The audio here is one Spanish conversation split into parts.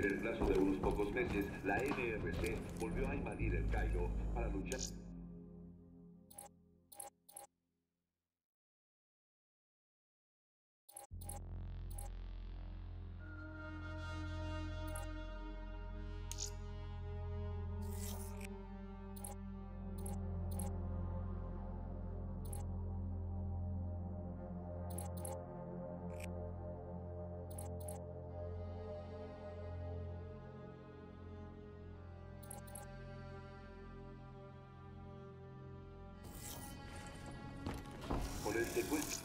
En el plazo de unos pocos meses, la NRC volvió a invadir el Cairo para luchar. Con el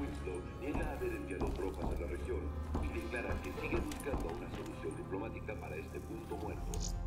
Winslow niega haber enviado tropas a la región y declara que sigue buscando una solución diplomática para este punto muerto.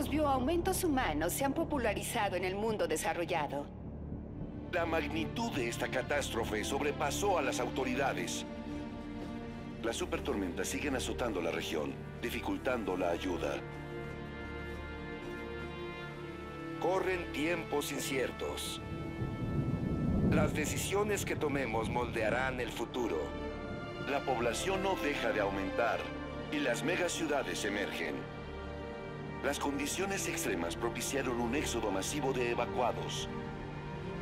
Los bioaumentos humanos se han popularizado en el mundo desarrollado. La magnitud de esta catástrofe sobrepasó a las autoridades. Las supertormentas siguen azotando la región, dificultando la ayuda. Corren tiempos inciertos. Las decisiones que tomemos moldearán el futuro. La población no deja de aumentar y las megaciudades emergen. Las condiciones extremas propiciaron un éxodo masivo de evacuados.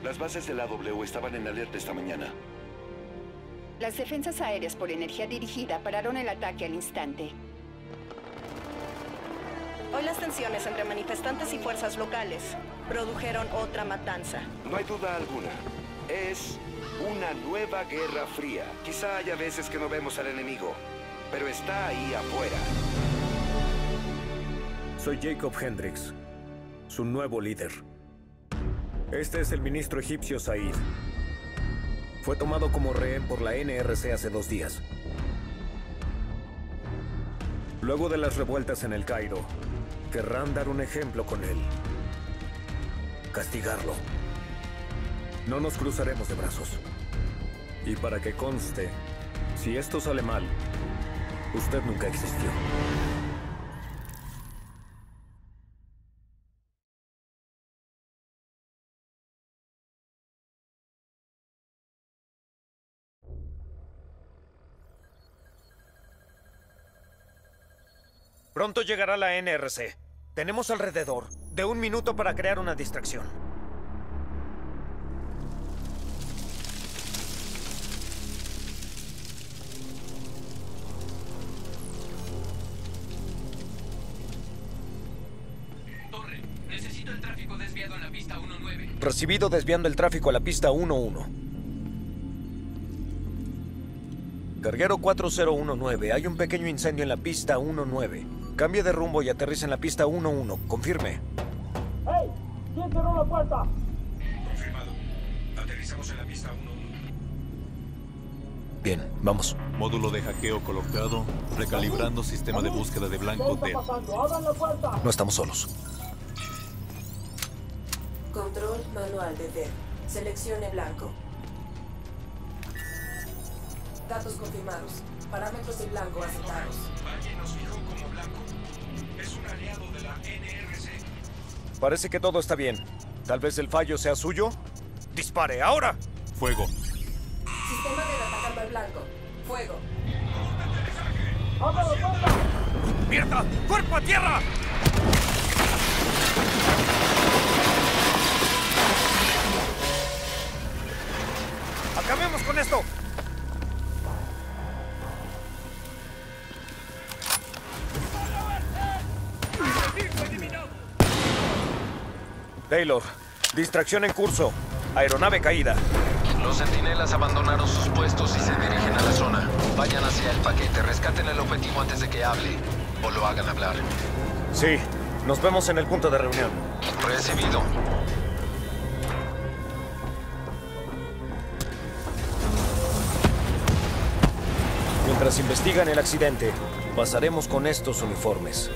Las bases de la AW estaban en alerta esta mañana. Las defensas aéreas por energía dirigida pararon el ataque al instante. Hoy las tensiones entre manifestantes y fuerzas locales produjeron otra matanza. No hay duda alguna. Es una nueva guerra fría. Quizá haya veces que no vemos al enemigo, pero está ahí afuera. Soy Jacob Hendricks, su nuevo líder. Este es el ministro egipcio Said. Fue tomado como rehén por la NRC hace dos días. Luego de las revueltas en el Cairo, querrán dar un ejemplo con él. Castigarlo. No nos cruzaremos de brazos. Y para que conste, si esto sale mal, usted nunca existió. Pronto llegará la NRC. Tenemos alrededor de un minuto para crear una distracción. Torre, necesito el tráfico desviado en la pista 19. Recibido desviando el tráfico a la pista 11. Carguero 4019, hay un pequeño incendio en la pista 19. Cambie de rumbo y aterriza en la pista 11. Confirme. ¡Hey! ¿Quién cerró la puerta? Confirmado. Aterrizamos en la pista 11. Bien, vamos. Módulo de hackeo colocado, recalibrando sistema de búsqueda de blanco ¿Qué D. está pasando? ¡Abran la puerta! No estamos solos. Control manual de DER. Seleccione blanco. Datos confirmados. Parámetros de blanco aceptados. Aliado de la NRC. Parece que todo está bien. Tal vez el fallo sea suyo. ¡Dispare ahora! Fuego. Sistema de atacando al blanco. Fuego. ¡Abran la puerta! ¡Mierda! ¡Cuerpo a tierra! ¡Acabemos con esto! Taylor, distracción en curso. Aeronave caída. Los centinelas abandonaron sus puestos y se dirigen a la zona. Vayan hacia el paquete, rescaten el objetivo antes de que hable. O lo hagan hablar. Sí, nos vemos en el punto de reunión. Recibido. Mientras investigan el accidente, pasaremos con estos uniformes.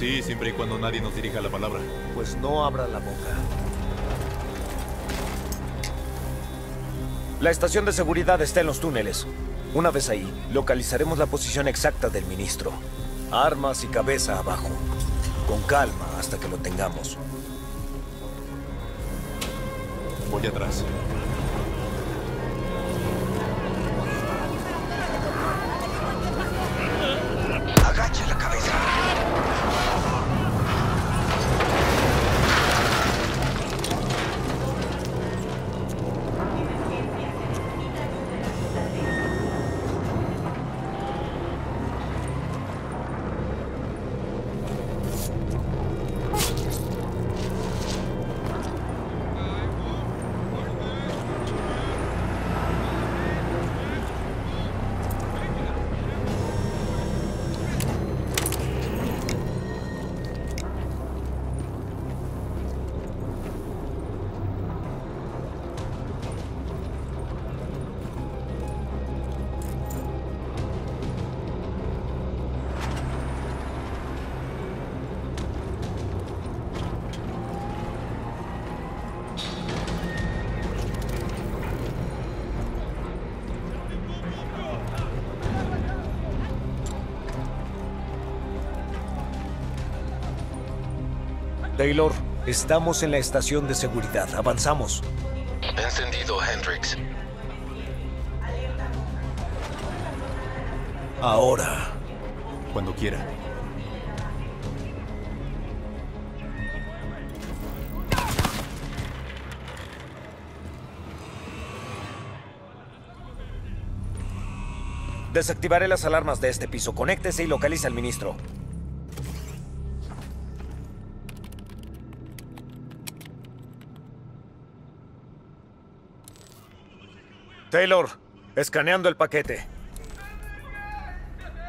Sí, siempre y cuando nadie nos dirija la palabra. Pues no abra la boca. La estación de seguridad está en los túneles. Una vez ahí, localizaremos la posición exacta del ministro. Armas y cabeza abajo. Con calma hasta que lo tengamos. Voy atrás. Taylor, estamos en la estación de seguridad. Avanzamos. Encendido, Hendrix. Ahora. Cuando quiera. Desactivaré las alarmas de este piso. Conéctese y localiza al ministro. Taylor, escaneando el paquete.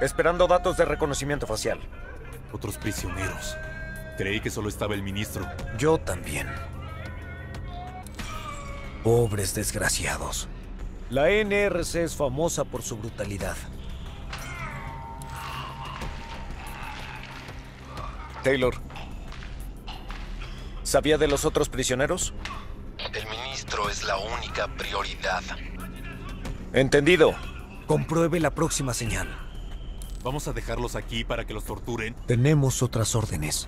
Esperando datos de reconocimiento facial. Otros prisioneros. Creí que solo estaba el ministro. Yo también. Pobres desgraciados. La NRC es famosa por su brutalidad. Taylor. ¿Sabía de los otros prisioneros? El ministro es la única prioridad. Entendido. Compruebe la próxima señal. ¿Vamos a dejarlos aquí para que los torturen? Tenemos otras órdenes.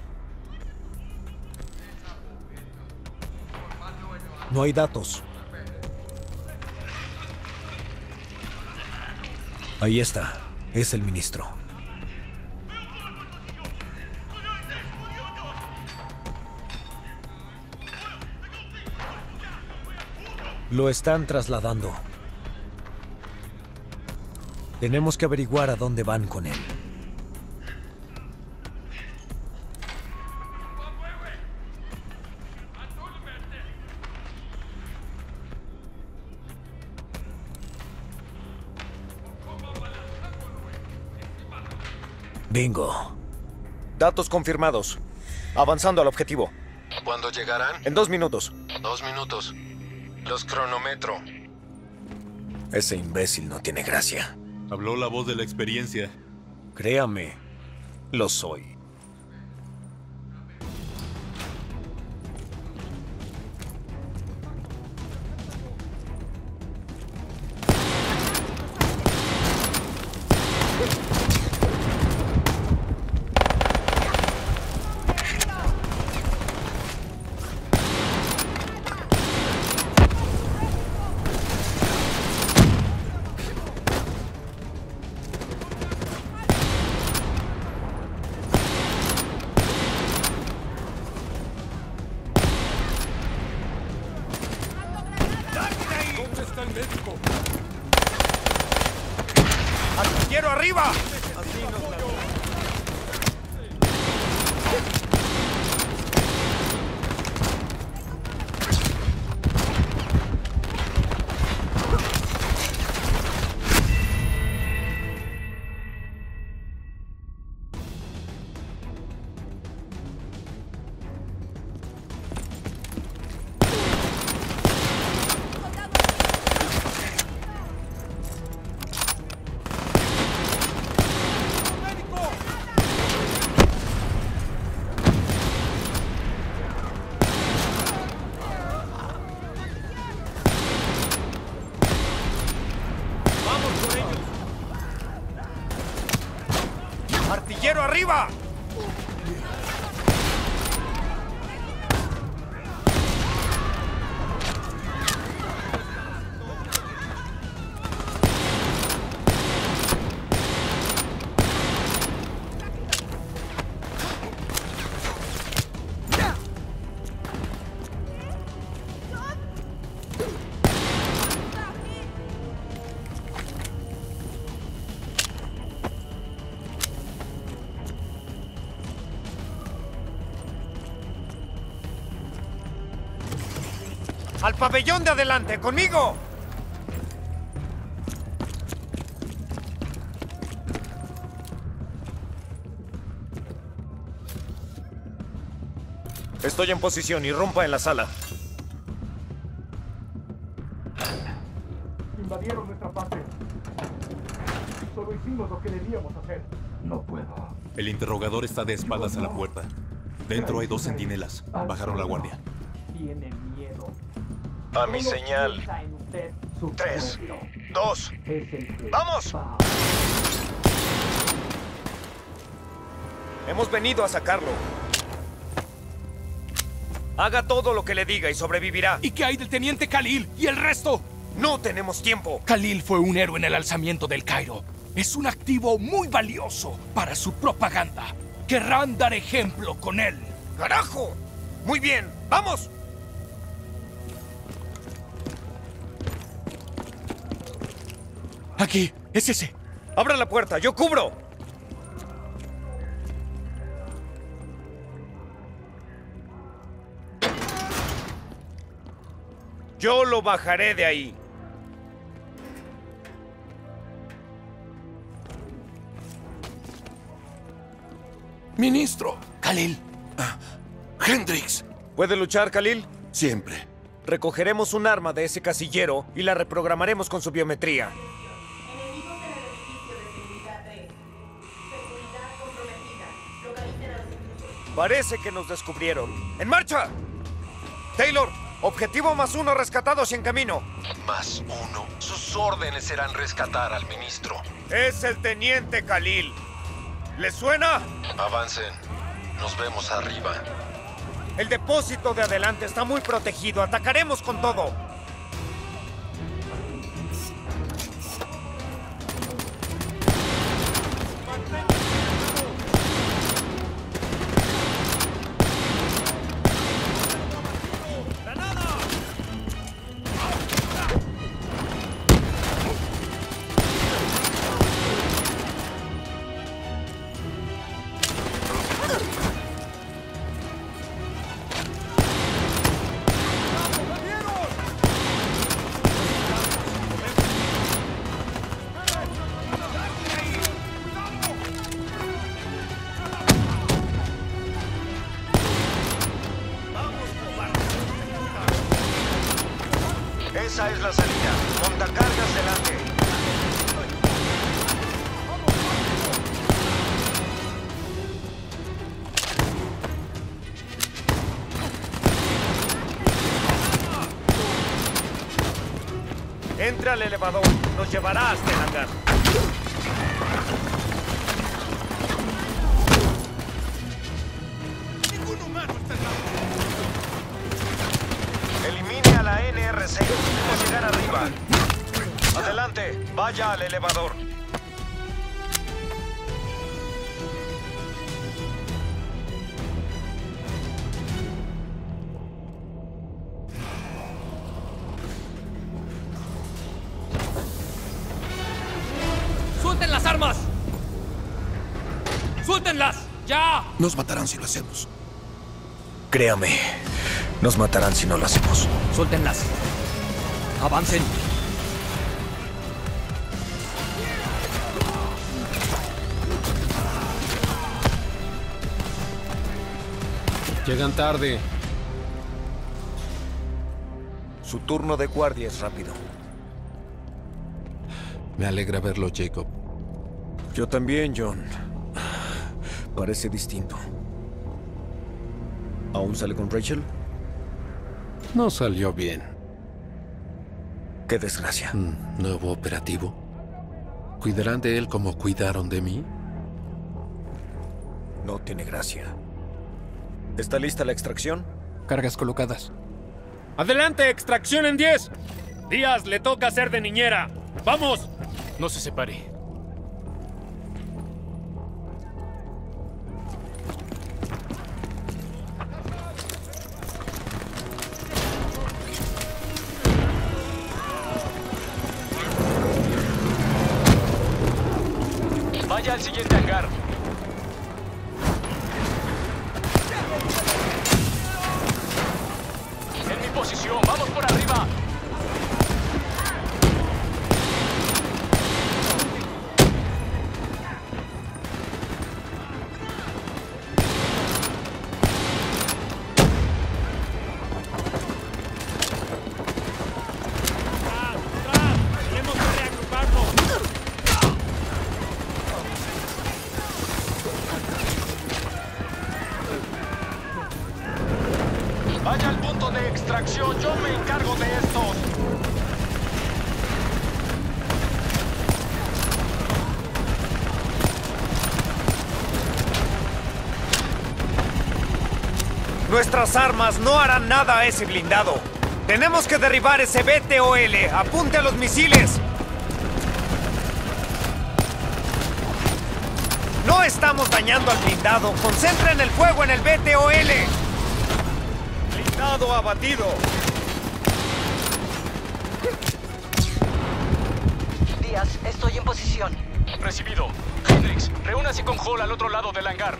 No hay datos. Ahí está. Es el ministro. Lo están trasladando. Tenemos que averiguar a dónde van con él. Bingo. Datos confirmados. Avanzando al objetivo. ¿Cuándo llegarán? En dos minutos. Dos minutos. Los cronometro. Ese imbécil no tiene gracia. Habló la voz de la experiencia. Créame, lo soy. ¡Al pabellón de adelante! ¡Conmigo! Estoy en posición y rompa en la sala. Invadieron nuestra base. Solo hicimos lo que debíamos hacer. No puedo. El interrogador está de espaldas a la puerta. Dentro hay dos centinelas. Bajaron la guardia. A mi señal. Tres, dos, ¡Vamos! va. Hemos venido a sacarlo. Haga todo lo que le diga y sobrevivirá. ¿Y qué hay del teniente Khalil y el resto? No tenemos tiempo. Khalil fue un héroe en el alzamiento del Cairo. Es un activo muy valioso para su propaganda. Querrán dar ejemplo con él. ¡Carajo! Muy bien, ¡vamos! Aquí, es ese. Abra la puerta, yo cubro. Yo lo bajaré de ahí. Ministro. Khalil. Hendrix. ¿Puede luchar, Khalil? Siempre. Recogeremos un arma de ese casillero y la reprogramaremos con su biometría. Parece que nos descubrieron. ¡En marcha! Taylor, objetivo más uno rescatados y en camino. Más uno. Sus órdenes serán rescatar al ministro. Es el teniente Khalil. ¿Le suena? Avancen. Nos vemos arriba. El depósito de adelante está muy protegido. Atacaremos con todo. Elevador. Nos llevará hasta el hangar. Elimine a la NRC. Debemos llegar arriba. Adelante, vaya al elevador. Nos matarán si lo hacemos. Créame, nos matarán si no lo hacemos. ¡Suéltenlas! ¡Avancen! Llegan tarde. Su turno de guardia es rápido. Me alegra verlo, Jacob. Yo también, John. Parece distinto. ¿Aún sale con Rachel? No salió bien. Qué desgracia. Mm, Nuevo operativo. ¿Cuidarán de él como cuidaron de mí? No tiene gracia. ¿Está lista la extracción? Cargas colocadas. ¡Adelante, extracción en 10! Díaz, le toca ser de niñera. ¡Vamos! No se separe. Nuestras armas no harán nada a ese blindado. Tenemos que derribar ese BTOL. Apunte a los misiles. No estamos dañando al blindado. Concentren el fuego en el BTOL. Blindado abatido. Díaz, estoy en posición. Recibido. Hendrix, reúnase con Hall al otro lado del hangar.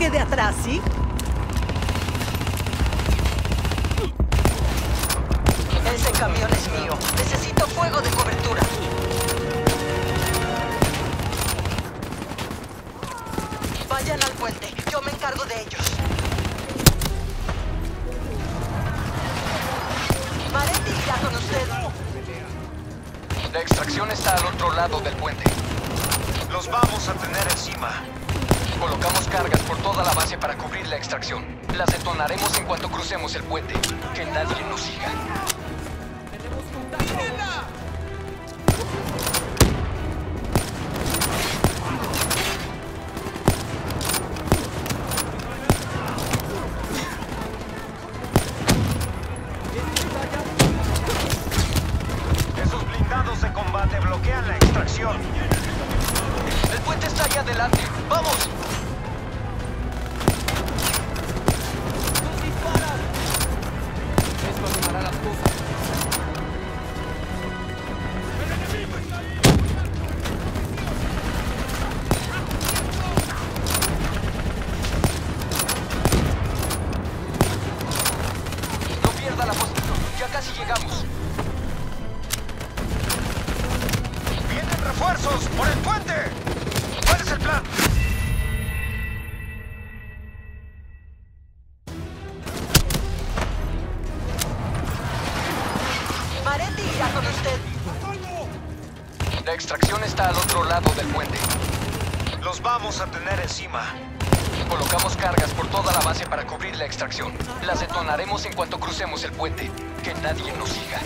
No se quede atrás, ¿sí? Refuerzos por el puente! ¿Cuál es el plan? Maretti irá con usted. La extracción está al otro lado del puente. Los vamos a tener encima. Colocamos cargas por toda la base para cubrir la extracción. Las detonaremos en cuanto crucemos el puente. Que nadie nos siga.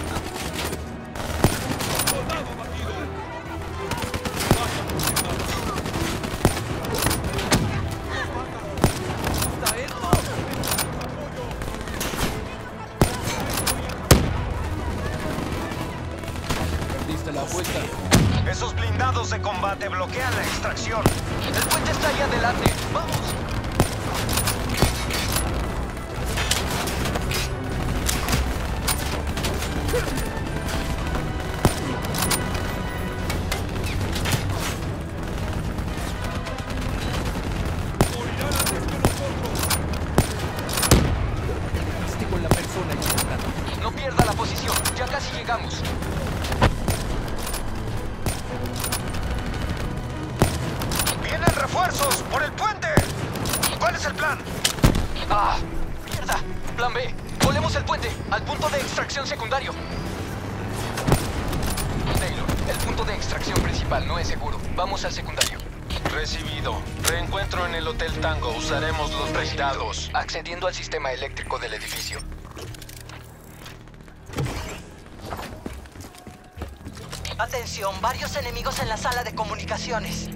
Atención, varios enemigos en la sala de comunicaciones.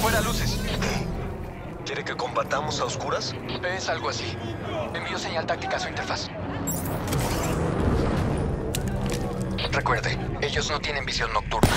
Fuera luces. ¿Quiere que combatamos a oscuras? Es algo así. Envío señal táctica a su interfaz. Recuerde, ellos no tienen visión nocturna.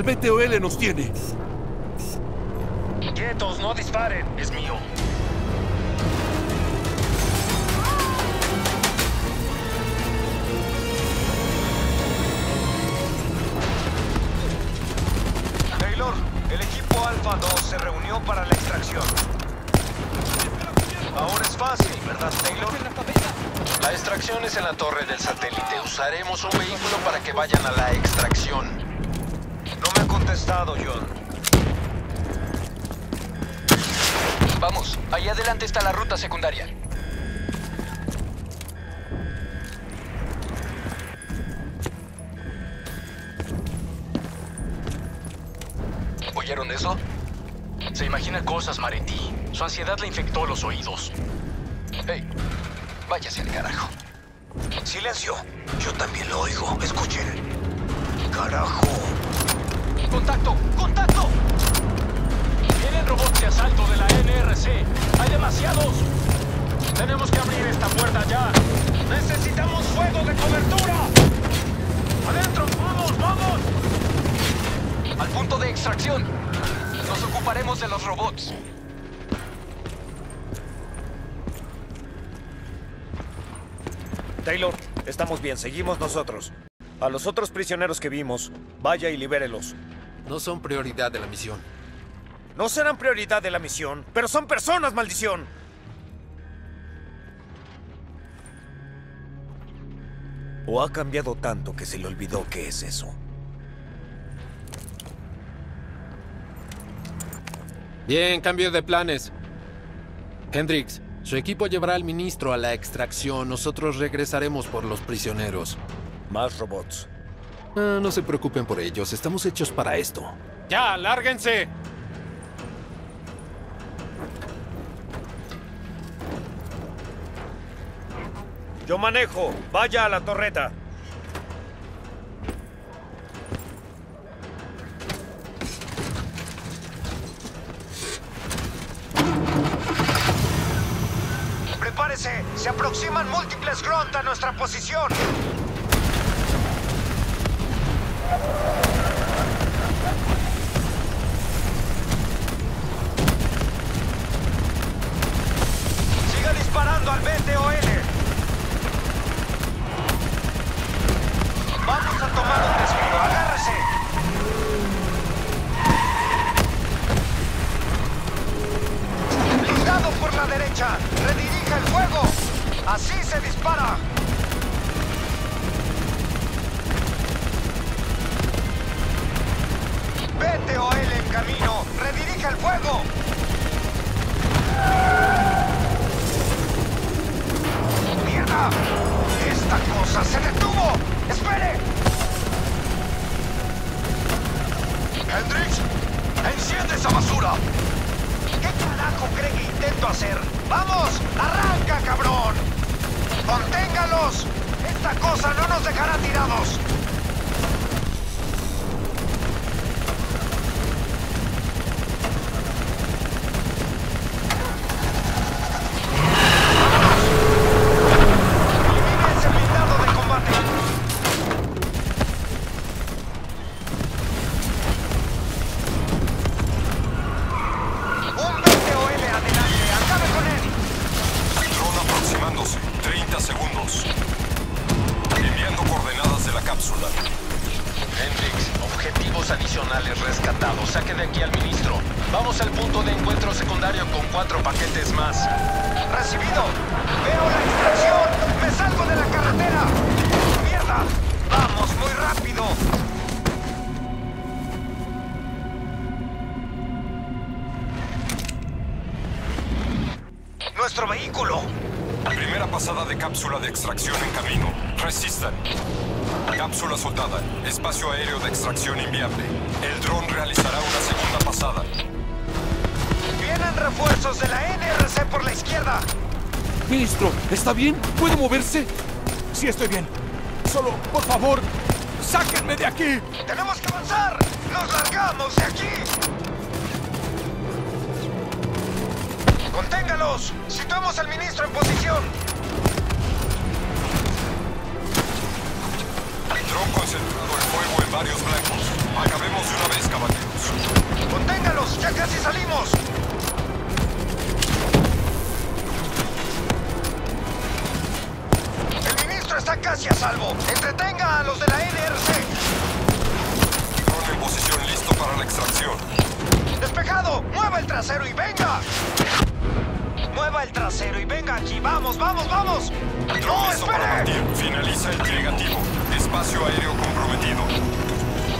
El BTOL nos tiene. ¿Oyeron eso? Se imagina cosas, Maretti. Su ansiedad le infectó los oídos. Hey, váyase al carajo. Silencio. Yo también lo oigo. Escuchen. Carajo. ¡Contacto! ¡Contacto! Vienen robots de asalto de la NRC. ¡Hay demasiados! Tenemos que abrir esta puerta ya. ¡Necesitamos fuego de cobertura! ¡Adentro! ¡Vamos, vamos! Al punto de extracción. Nos ocuparemos de los robots. Taylor, estamos bien, seguimos nosotros. A los otros prisioneros que vimos, vaya y libérelos. No son prioridad de la misión. No serán prioridad de la misión, pero son personas, maldición. ¿O ha cambiado tanto que se le olvidó qué es eso? Bien, cambio de planes. Hendrix, su equipo llevará al ministro a la extracción. Nosotros regresaremos por los prisioneros. Más robots. Ah, no se preocupen por ellos. Estamos hechos para esto. ¡Ya, lárguense! Yo manejo. Vaya a la torreta. ¡Prepárese! Se aproximan múltiples Grunt a nuestra posición. ¡Nuestro vehículo! Primera pasada de cápsula de extracción en camino. Resistan. Cápsula soldada. Espacio aéreo de extracción inviable. El dron realizará una segunda pasada. ¡Vienen refuerzos de la NRC por la izquierda! Ministro, ¿está bien? ¿Puede moverse? Sí, estoy bien. Solo, por favor, sáquenme de aquí. ¡Tenemos que avanzar! ¡Nos largamos de aquí! ¡Conténgalos! ¡Situemos al ministro en posición! Dron concentrado el fuego en varios blancos. Acabemos de una vez, caballeros. ¡Conténgalos! ¡Ya casi salimos! El ministro está casi a salvo. Entretenga a los de la NRC. Dron en posición listo para la extracción. ¡Despejado! ¡Mueva el trasero y venga! ¡Mueva el trasero y venga aquí! ¡Vamos, vamos, vamos! ¡No, espere! Finaliza el negativo. Espacio aéreo comprometido.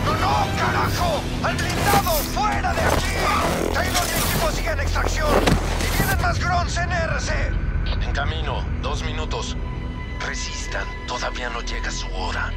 ¡No, no, carajo! ¡Al blindado! ¡Fuera de aquí! Taylor y equipo siguen extracción. ¡Y vienen más Grons NRC! En camino, dos minutos. Resistan, todavía no llega su hora.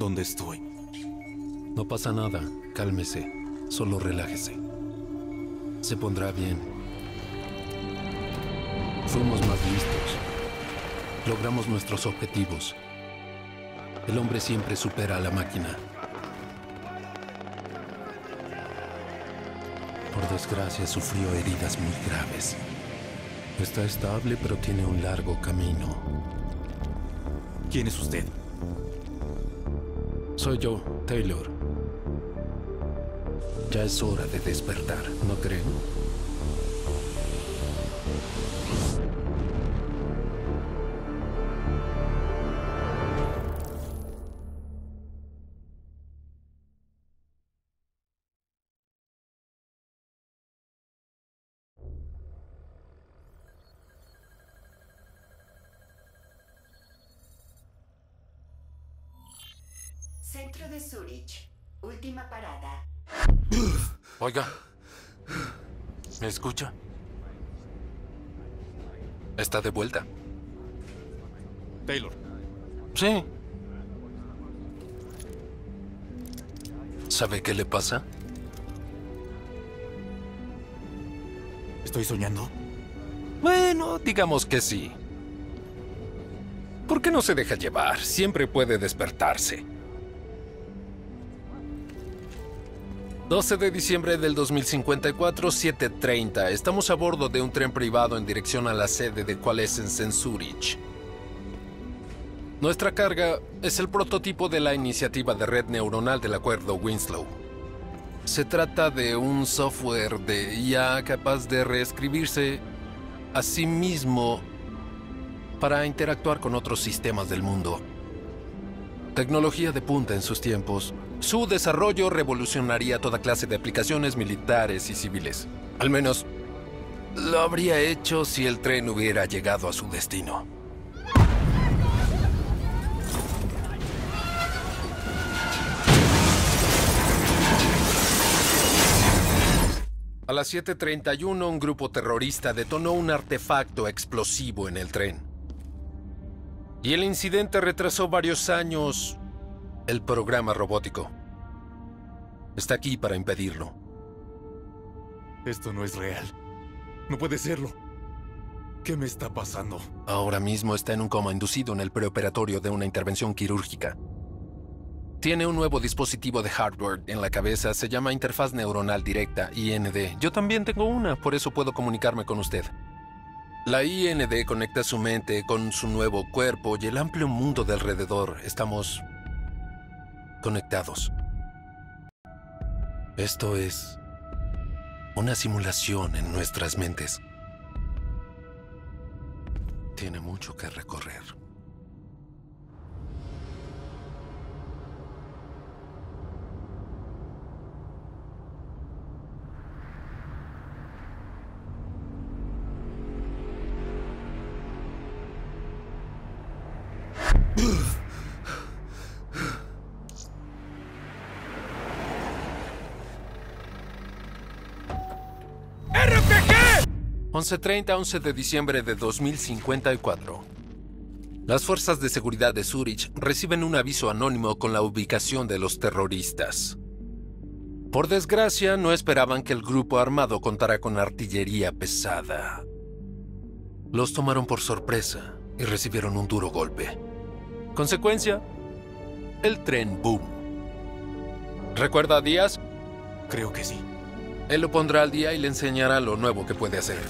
¿Dónde estoy? No pasa nada, cálmese, solo relájese. Se pondrá bien. Fuimos más listos. Logramos nuestros objetivos. El hombre siempre supera a la máquina. Por desgracia sufrió heridas muy graves. Está estable, pero tiene un largo camino. ¿Quién es usted? Soy yo, Taylor. Ya es hora de despertar, ¿no creen? Centro de Zurich. Última parada. Oiga. ¿Me escucha? Está de vuelta. Taylor. Sí. ¿Sabe qué le pasa? ¿Estoy soñando? Bueno, digamos que sí. ¿Por qué no se deja llevar? Siempre puede despertarse. 12 de diciembre del 2054, 7.30. Estamos a bordo de un tren privado en dirección a la sede de Coalescence en Zurich. Nuestra carga es el prototipo de la iniciativa de red neuronal del acuerdo Winslow. Se trata de un software de IA capaz de reescribirse a sí mismo para interactuar con otros sistemas del mundo. Tecnología de punta en sus tiempos, su desarrollo revolucionaría toda clase de aplicaciones militares y civiles. Al menos lo habría hecho si el tren hubiera llegado a su destino. A las 7.31 un grupo terrorista detonó un artefacto explosivo en el tren. Y el incidente retrasó varios años el programa robótico. Está aquí para impedirlo. Esto no es real. No puede serlo. ¿Qué me está pasando? Ahora mismo está en un coma inducido en el preoperatorio de una intervención quirúrgica. Tiene un nuevo dispositivo de hardware en la cabeza, se llama Interfaz Neuronal Directa, IND. Yo también tengo una, por eso puedo comunicarme con usted. La IND conecta su mente con su nuevo cuerpo y el amplio mundo de alrededor. Estamos conectados. Esto es una simulación en nuestras mentes. Tiene mucho que recorrer. 11.30, 11 de diciembre de 2054. Las fuerzas de seguridad de Zurich reciben un aviso anónimo con la ubicación de los terroristas. Por desgracia, no esperaban que el grupo armado contara con artillería pesada. Los tomaron por sorpresa y recibieron un duro golpe. Consecuencia, el tren boom. ¿Recuerda a Díaz? Creo que sí. Él lo pondrá al día y le enseñará lo nuevo que puede hacer.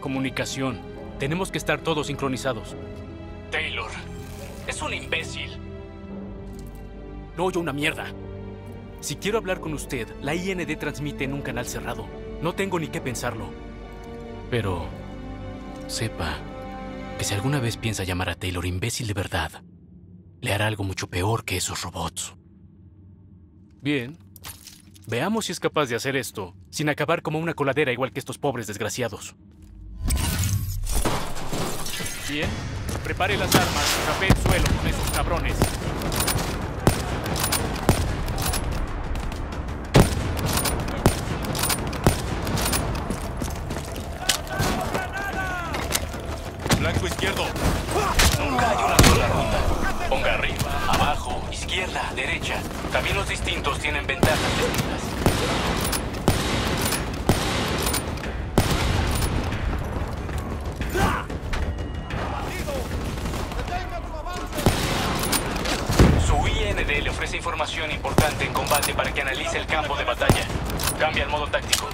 Comunicación. Tenemos que estar todos sincronizados. Taylor, es un imbécil. No oyo una mierda. Si quiero hablar con usted, la IND transmite en un canal cerrado. No tengo ni qué pensarlo. Pero sepa que si alguna vez piensa llamar a Taylor imbécil de verdad, le hará algo mucho peor que esos robots. Bien. Veamos si es capaz de hacer esto, sin acabar como una coladera igual que estos pobres desgraciados. Bien. Prepare las armas y el suelo con esos cabrones. Blanco izquierdo. Nunca hay una sola ruta. Ponga arriba, abajo, izquierda, derecha. Caminos distintos tienen ventajas distintas. Ofrece información importante en combate para que analice el campo de batalla. Cambia el modo táctico.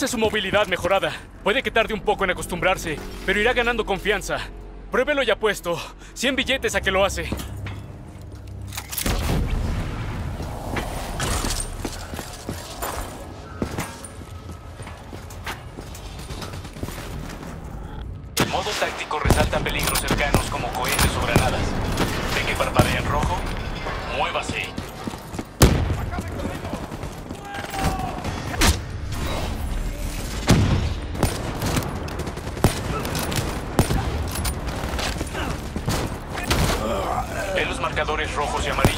Use su movilidad mejorada. Puede que tarde un poco en acostumbrarse, pero irá ganando confianza. Pruébelo ya puesto. 100 billetes a que lo hace. Rojos y amarillos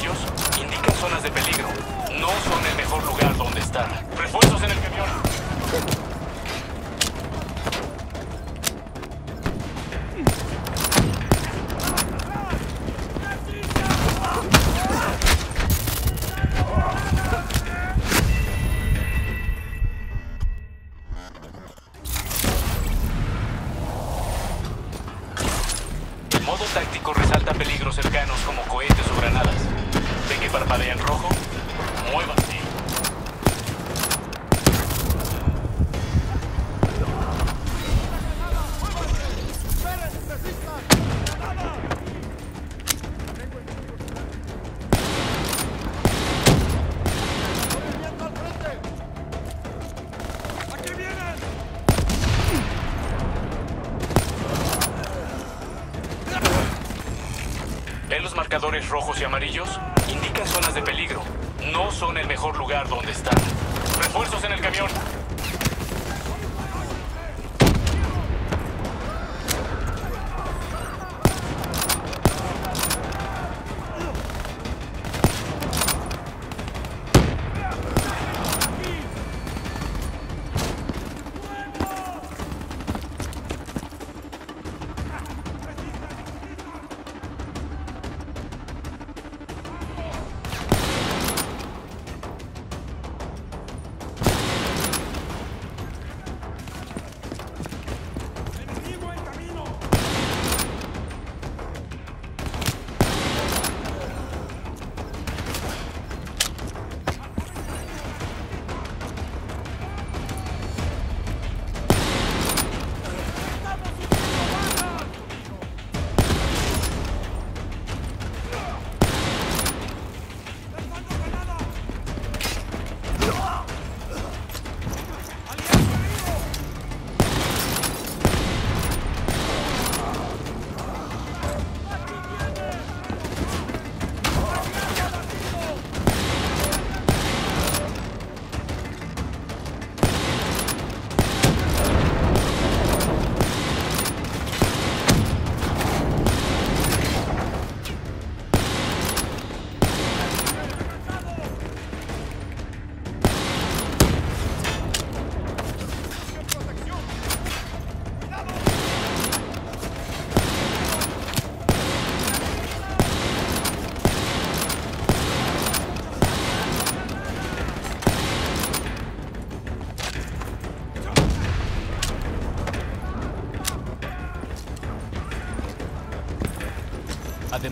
indican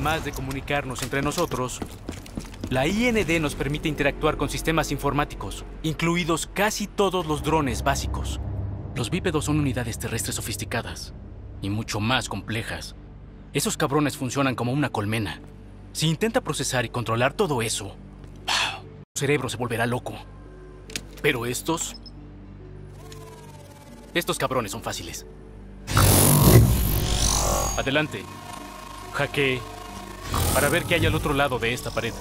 además de comunicarnos entre nosotros, la IND nos permite interactuar con sistemas informáticos, incluidos casi todos los drones básicos. Los bípedos son unidades terrestres sofisticadas y mucho más complejas. Esos cabrones funcionan como una colmena. Si intenta procesar y controlar todo eso, su cerebro se volverá loco. Pero estos... Estos cabrones son fáciles. Adelante. Hackee para ver qué hay al otro lado de esta pared.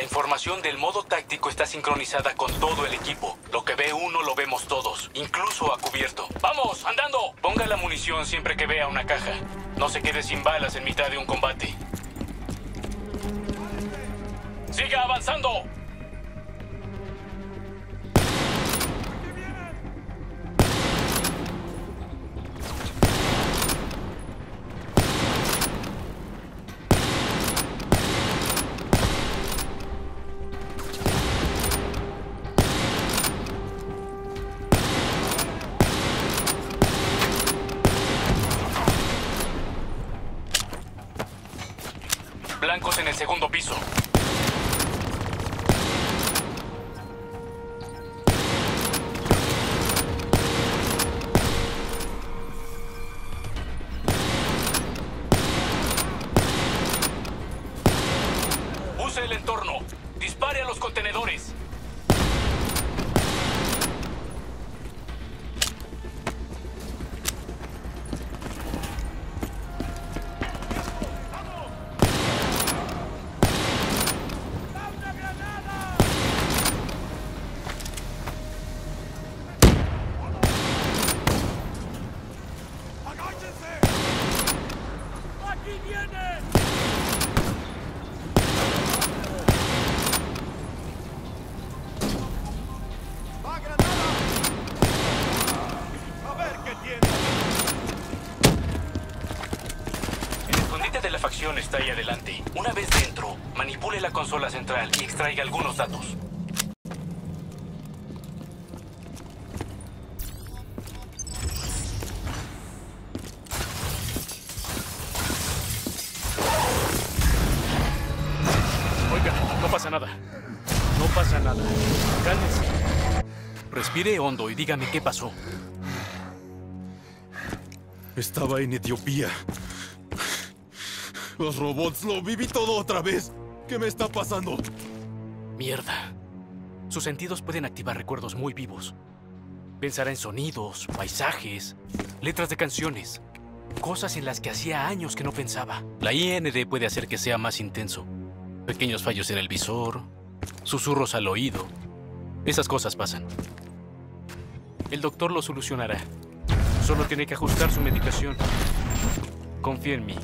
La información del modo táctico está sincronizada con todo el equipo. Lo que ve uno lo vemos todos, incluso a cubierto. ¡Vamos, andando! Ponga la munición siempre que vea una caja. No se quede sin balas en mitad de un combate. ¡Siga avanzando! Está ahí adelante. Una vez dentro, manipule la consola central y extraiga algunos datos. Oiga, no pasa nada. No pasa nada. Cálmese. Respire hondo y dígame qué pasó. Estaba en Etiopía. Los robots, lo viví todo otra vez. ¿Qué me está pasando? Mierda. Sus sentidos pueden activar recuerdos muy vivos. Pensará en sonidos, paisajes, letras de canciones, cosas en las que hacía años que no pensaba. La IND puede hacer que sea más intenso. Pequeños fallos en el visor, susurros al oído. Esas cosas pasan. El doctor lo solucionará. Solo tiene que ajustar su medicación. Confía en mí.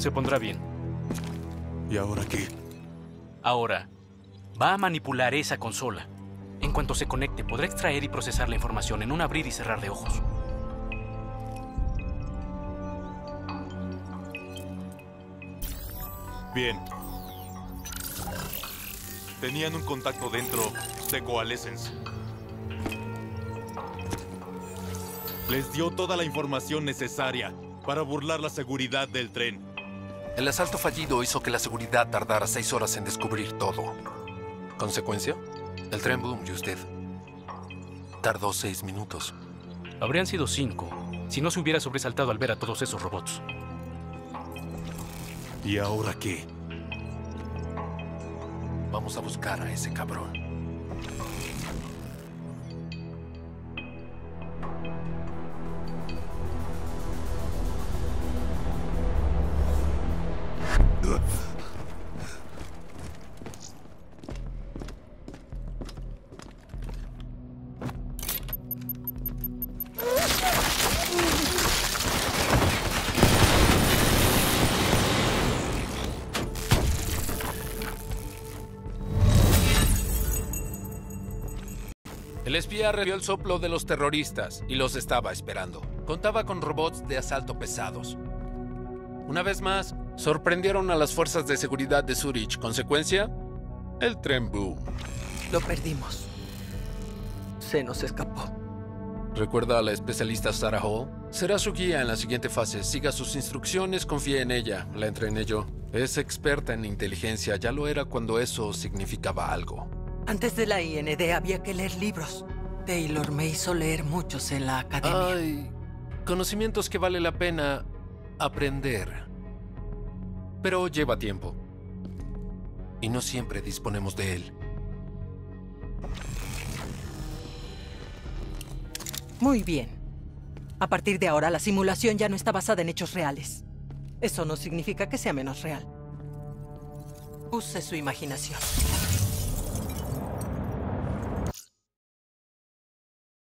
Se pondrá bien. ¿Y ahora qué? Ahora, va a manipular esa consola. En cuanto se conecte, podrá extraer y procesar la información en un abrir y cerrar de ojos. Bien. Tenían un contacto dentro de Coalescence. Les dio toda la información necesaria para burlar la seguridad del tren. El asalto fallido hizo que la seguridad tardara seis horas en descubrir todo. ¿Consecuencia? El tren boom y usted. Tardó seis minutos. Habrían sido cinco si no se hubiera sobresaltado al ver a todos esos robots. ¿Y ahora qué? Vamos a buscar a ese cabrón. Recibió el soplo de los terroristas y los estaba esperando. Contaba con robots de asalto pesados. Una vez más, sorprendieron a las fuerzas de seguridad de Zurich. Consecuencia, el tren boom. Lo perdimos. Se nos escapó. ¿Recuerda a la especialista Sarah Hall? Será su guía en la siguiente fase. Siga sus instrucciones, confíe en ella. La entrené yo. Es experta en inteligencia. Ya lo era cuando eso significaba algo. Antes de la IND había que leer libros. Taylor me hizo leer muchos en la academia. Hay conocimientos que vale la pena aprender. Pero lleva tiempo. Y no siempre disponemos de él. Muy bien. A partir de ahora, la simulación ya no está basada en hechos reales. Eso no significa que sea menos real. Use su imaginación.